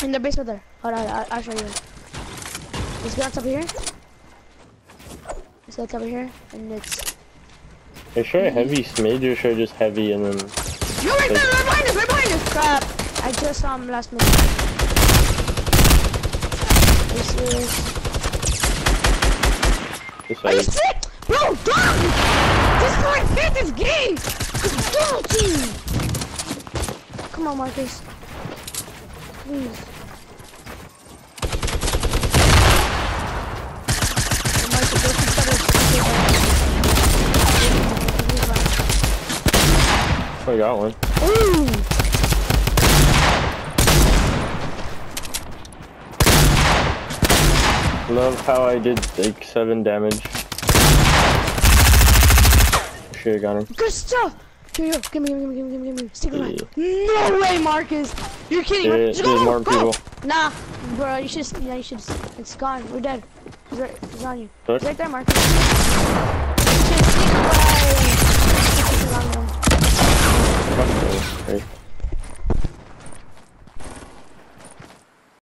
In the base over there. Hold on, I'll, I'll show you. This guy's over here. This guy's over here, and it's. Are you sure I heavy smidge or should I just heavy and then You're right there, right behind us, right behind us! Crap! I just saw him last minute. This is. just Are you sick? Bro, dog! This is my fifth this game! It's double team! Come on, Marcus. Please. Go to I got one. Ooh! Love how I did like seven damage. Should've got him. Good stuff! Here, here, give me, give me, give me, give me, give me. Stick around. No way, Marcus! You're kidding, There-? Just there's go, more go. people. Nah, bro, you should, yeah, you should, it's gone. We're dead. He's right, he's on you. What? He's right there, Mark. You should sneak away. Stick